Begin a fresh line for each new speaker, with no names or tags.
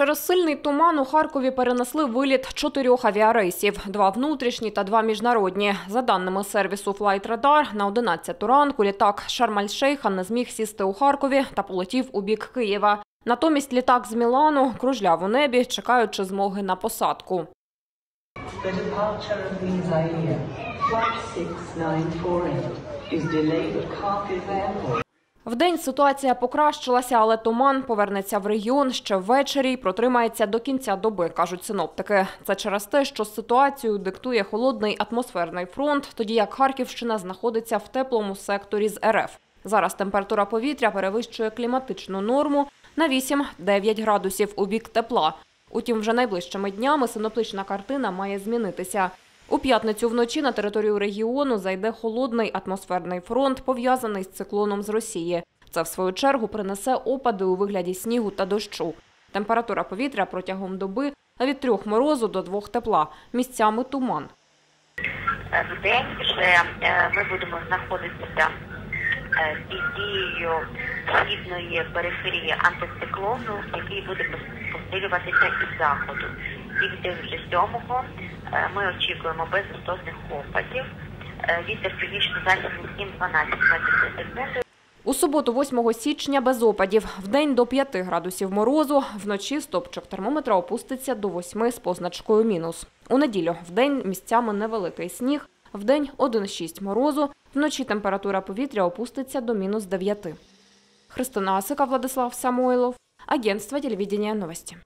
Через сильний туман у Харкові перенесли виліт чотирьох авіарейсів – два внутрішні та два міжнародні. За даними сервісу Flightradar, на 11 ранку літак Шарм-Аль-Шейха не зміг сісти у Харкові та полетів у бік Києва. Натомість літак з Мілану кружляв у небі, чекаючи змоги на посадку.
The departure of Wings Air, Flight 6948, is delayed at Kharkiv Airport.
Вдень ситуація покращилася, але туман повернеться в регіон ще ввечері і протримається до кінця доби, кажуть синоптики. Це через те, що ситуацію диктує холодний атмосферний фронт, тоді як Харківщина знаходиться в теплому секторі з РФ. Зараз температура повітря перевищує кліматичну норму на 8-9 градусів у бік тепла. Утім, вже найближчими днями синоптична картина має змінитися. У п'ятницю вночі на територію регіону зайде холодний атмосферний фронт, пов'язаний з циклоном з Росії. Це, в свою чергу, принесе опади у вигляді снігу та дощу. Температура повітря протягом доби від трьох морозу до двох тепла, місцями туман.
в день вже е, ми будемо знаходитися е, під дією східної периферії антициклону, який буде посилюватися із заходу. Вже сьомого е, ми очікуємо безвисотних опадів. Е, Вітер північно-західний 7-12 метрів.
У суботу, 8 січня, без опадів. Вдень до 5 градусів морозу, вночі стопчик термометра опуститься до 8 з позначкою мінус. У неділю вдень місцями невеликий сніг, вдень 1,6 морозу, вночі температура повітря опуститься до мінус 9. Христина Асика, Владислав Самойлов, Агентство телевидения новости.